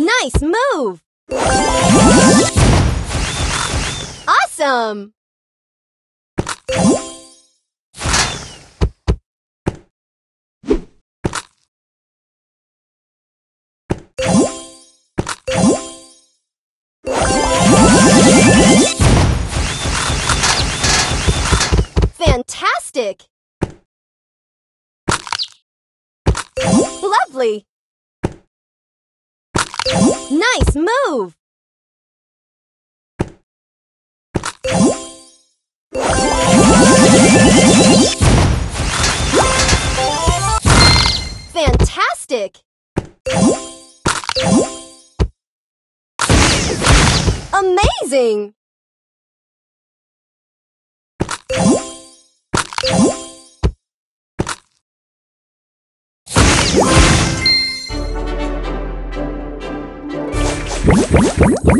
Nice move! Awesome! Fantastic! Lovely! Nice move! Fantastic! Amazing! you